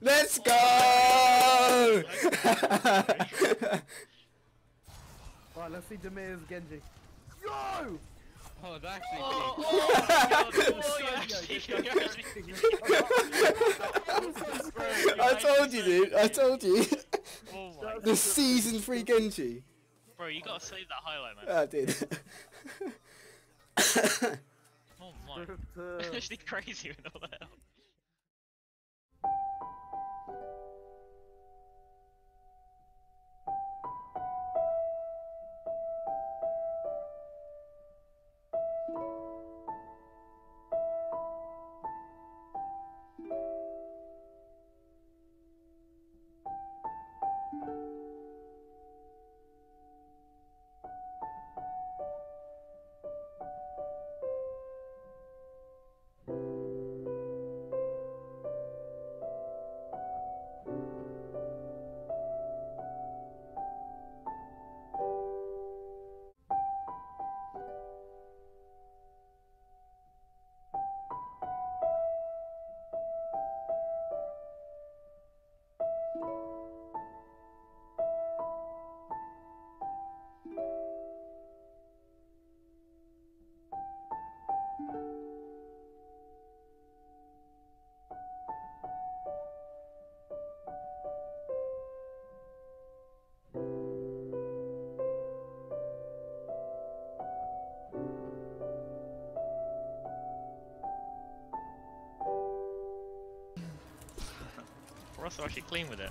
Let's go! Right, let's see Dimir's Genji. Yo! Oh, it actually. Oh, oh, my God. This Oh, guy- you actually- this you guy- actually- I told you, dude. I told you. Oh my The season three Genji. Bro, you gotta save that highlight, man. I did. Oh my. Uh, Actually crazy with all that. We're also actually clean with it.